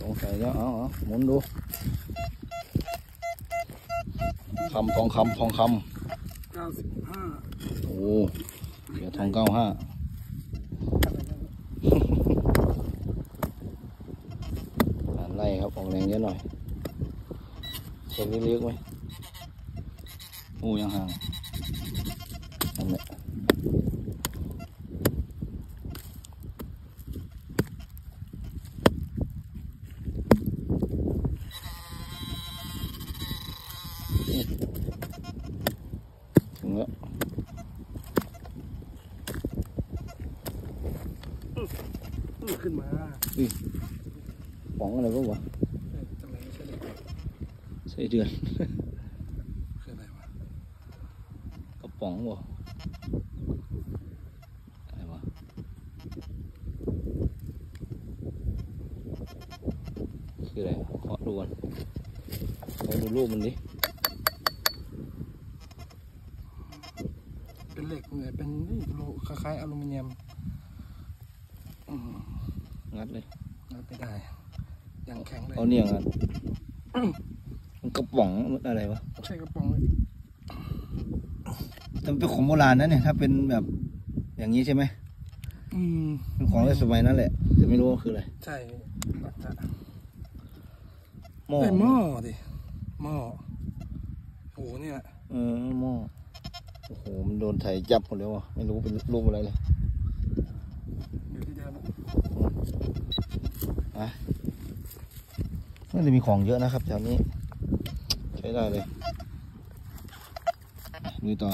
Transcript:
สงสัยแล้วเอาเอาหมุนดูคำทองคำทองคเก้าสิบห้าำโอ้เดี๋ยวทองเก้าห้าอ่านไล่ครับออกแรงเยอะหน่อยเช็คลึกๆไหมโอ้ยังห่างนั่นแหละถึงแล้ว ขึ้นมาป๋องอะไรก็วะเอ๊ะทำไมไม่ใช่เด็กใส่เดือนคืออะไรวะกระป๋องวะอะไรวะคืออะไรเคาะดูก่อนเคาะดูรูปมันดิเป็นเหล็กเหมือนเป็นนี่โลคล้ายๆอลูมิเนียมอืม งัดเลยงัดไม่ได้ ยังแข็งเลยเอาเนี่ยงัดมันกระป๋องมันอะไรวะใช่กระป๋องเลยแต่มันเป็นของโบราณนะเนี่ยถ้าเป็นแบบอย่างนี้ใช่ไหมอืมเป็นของในสมัยนั้นแหละแต่ไม่รู้ว่าคืออะไรใช่อาจจะหม้อไอ้ยหม้อดิหม้อโอ้โหเนี่ยเออหม้อโอ้โหมันโดนไถจับหมดเลยวะไม่รู้เป็นรูปอะไรเลย อยู่ที่เดิมอะน่าจะมีของเยอะนะครับแถวนี้ ใช้ได้เลยดูต่อ